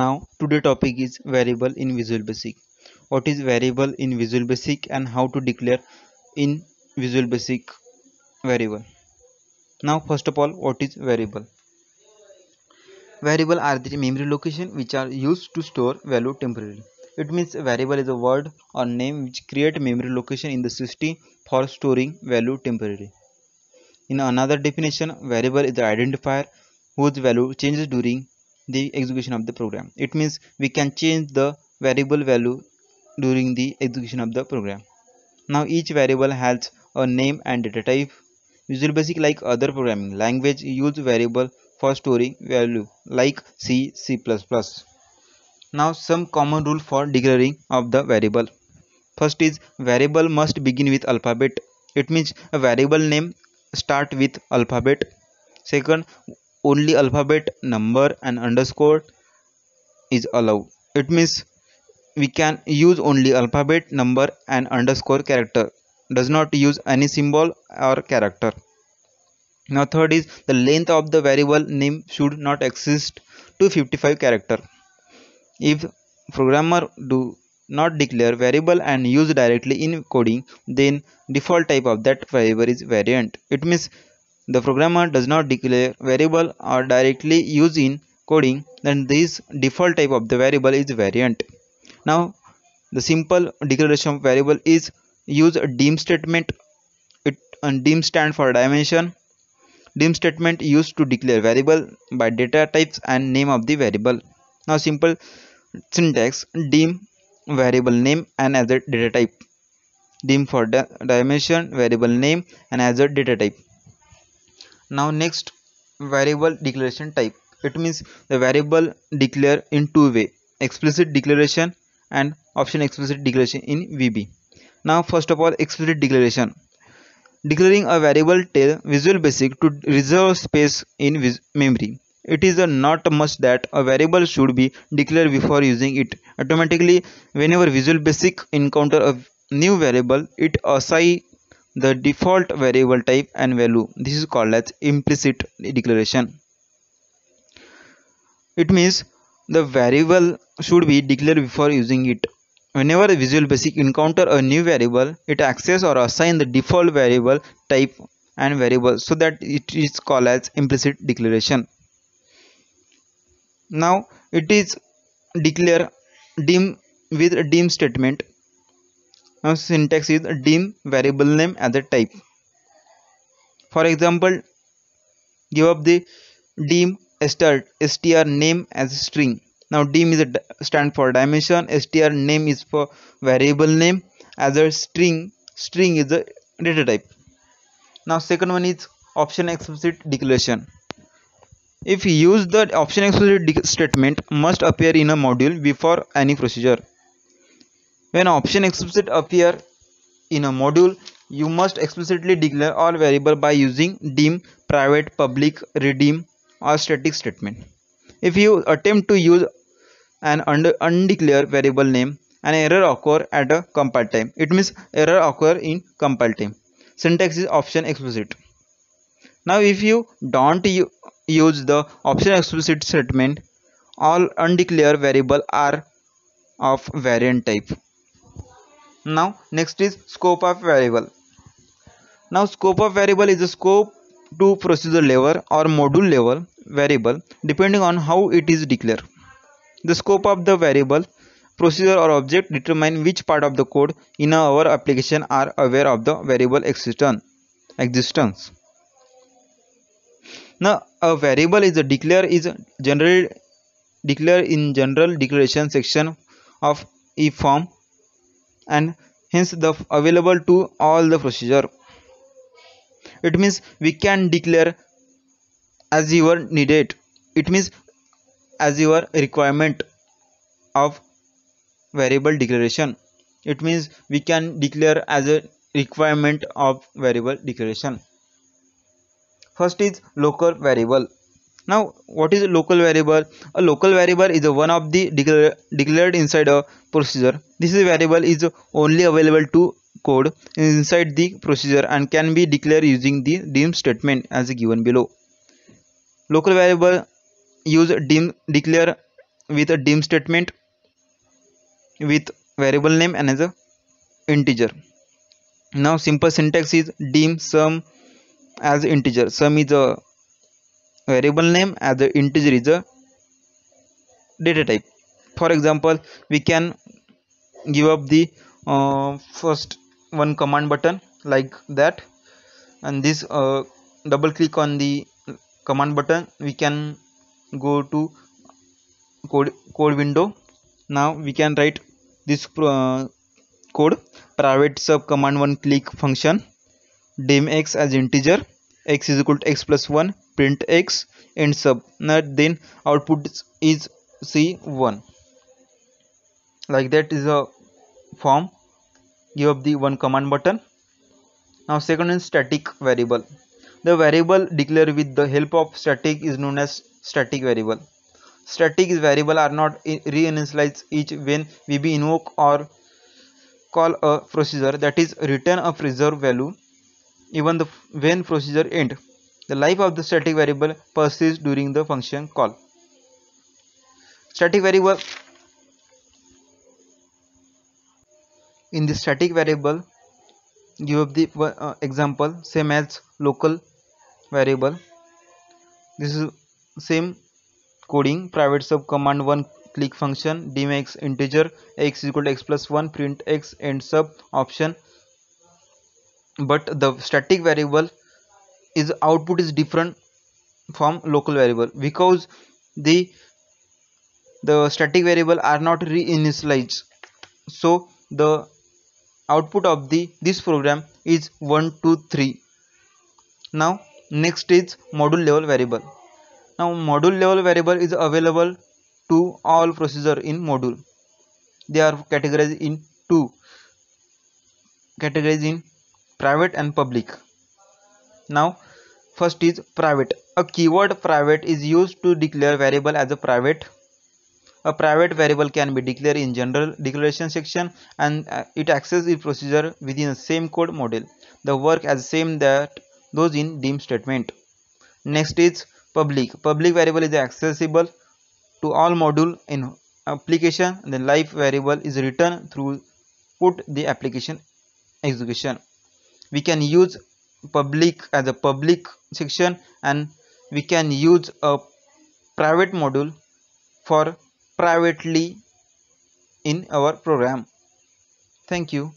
Now today topic is variable in Visual Basic. What is variable in Visual Basic and how to declare in Visual Basic variable. Now first of all what is variable? Variable are the memory location which are used to store value temporarily. It means variable is a word or name which create memory location in the system for storing value temporarily. In another definition, variable is the identifier whose value changes during the execution of the program. It means we can change the variable value during the execution of the program. Now each variable has a name and data type. Visual basic like other programming language use variable for storing value like c c++ now some common rule for declaring of the variable. First is variable must begin with alphabet. It means a variable name start with alphabet. Second only alphabet number and underscore is allowed. It means we can use only alphabet number and underscore character. Does not use any symbol or character. Now third is the length of the variable name should not exceed 255 character. If programmer do not declare variable and use directly in coding then default type of that variable is variant. It means the programmer does not declare variable or directly use in coding then this default type of the variable is variant. Now the simple declaration of variable is use a dim statement. It and dim stand for dimension. Dim statement used to declare variable by data types and name of the variable. Now simple syntax dim variable name and as a data type. Dim for dimension variable name and as a data type now next variable declaration type. It means the variable declare in two way explicit declaration and option explicit declaration in vb now first of all explicit declaration. Declaring a variable tell visual basic to reserve space in memory. It is a not must that a variable should be declared before using it. Automatically whenever visual basic encounter a new variable it assign the default variable type and value. This is called as implicit declaration. It means the variable should be declared before using it. Whenever visual basic encounter a new variable it access or assign the default variable type and variable so that it is called as implicit declaration. Now it is declare dim with dim statement now syntax is dim variable name as a type. For example give up the dim start str name as a string. Now dim is a stand for dimension. Str name is for variable name. As a string string is a data type. Now second one is option explicit declaration. If you use the option explicit statement must appear in a module before any procedure when option explicit appear in a module, you must explicitly declare all variable by using dim, private, public, redim or static statement. If you attempt to use an undeclared variable name, an error occur at a compile time. It means error occur in compile time. Syntax is option explicit. Now if you don't use the option explicit statement, all undeclared variable are of variant type now next is scope of variable. Now scope of variable is a scope to procedure level or module level variable depending on how it is declared. The scope of the variable procedure or object determine which part of the code in our application are aware of the variable existence. Now a variable is a declare is generally declare in general declaration section of if form and hence the available to all the procedure. It means we can declare as your needed it means as your requirement of variable declaration. It means we can declare as a requirement of variable declaration. First is local variable now what is a local variable? A local variable is one of the declare, declared inside a procedure. This variable is only available to code inside the procedure and can be declared using the dim statement as given below. Local variable use dim declare with a dim statement with variable name and as a integer. Now simple syntax is dim sum as integer. Sum is a variable name as the integer is a data type. For example we can give up the uh, first one command button like that. And this uh, double click on the command button we can go to code code window. Now we can write this uh, code private sub command one click function dim x as integer x is equal to x plus 1 print x and sub then output is c1 like that is a form. Give up the one command button. Now second is static variable. The variable declared with the help of static is known as static variable. Static variable are not reinitialized each when vb invoke or call a procedure. That is return a preserved value even the when procedure end the life of the static variable persists during the function call. Static variable in the static variable give up the uh, example same as local variable. This is same coding private sub command one click function dmax integer x equal to x plus 1 print x and sub option. But the static variable is output is different from local variable because the the static variable are not reinitialized. So the output of the this program is 1 2 3 now next is module level variable. Now module level variable is available to all procedure in module. They are categorized in two. Categories in private and public now first is private a keyword private is used to declare variable as a private a private variable can be declared in general declaration section and uh, it accesses the procedure within the same code module. The work as same that those in dim statement. Next is public. Public variable is accessible to all module in application. The live variable is written through put the application execution. We can use public uh, as a public section and we can use a private module for privately in our program. Thank you.